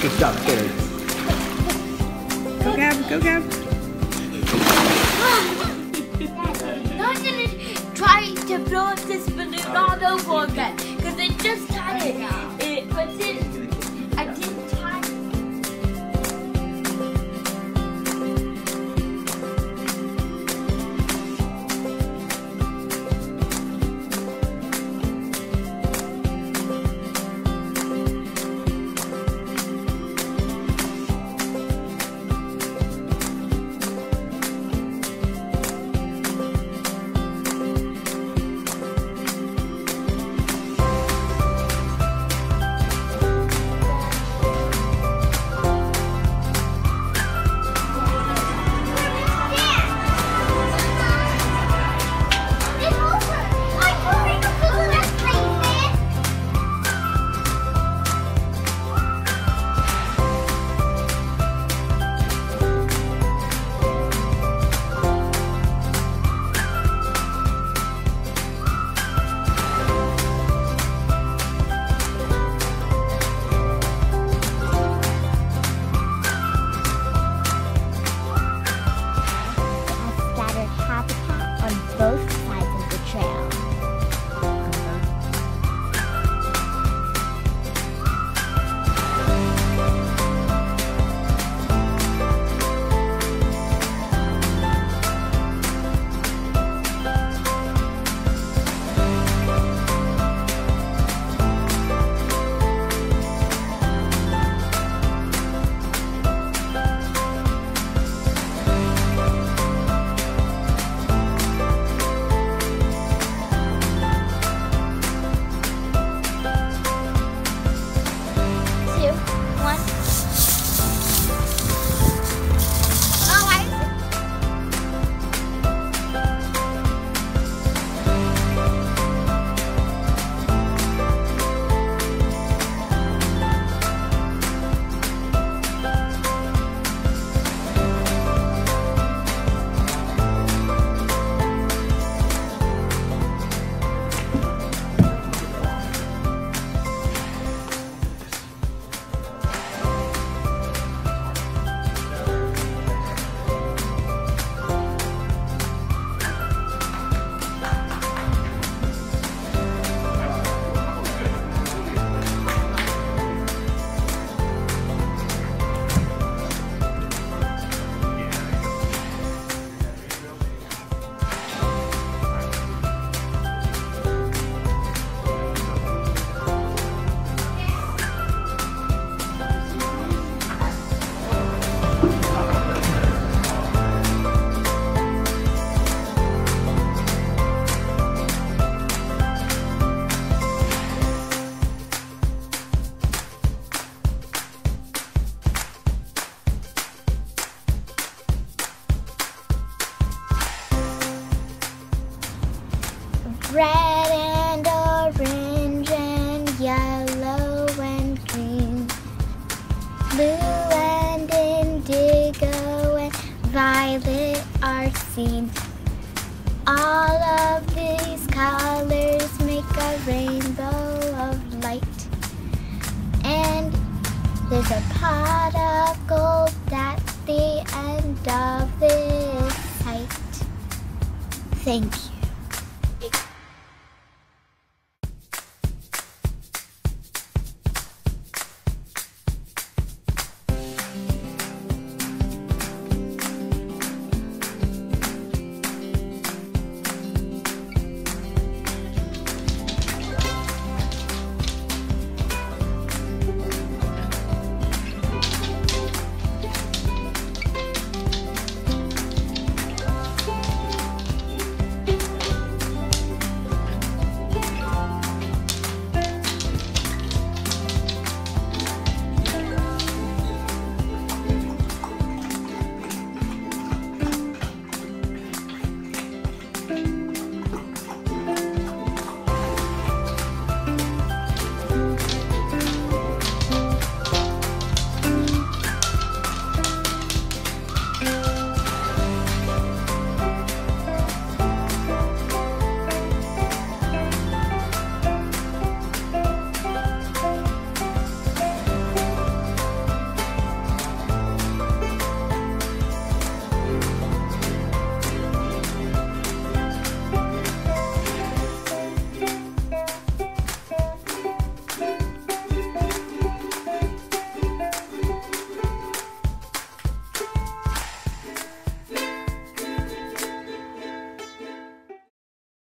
Good job, Carrie. Go Gab, go Gab. Now I'm gonna try to blow up this balloon all over again. Because I just tried it. it but then Red and orange and yellow and green. Blue and indigo and violet are seen. All of these colors make a rainbow of light. And there's a pot of gold at the end of this sight. Thank you.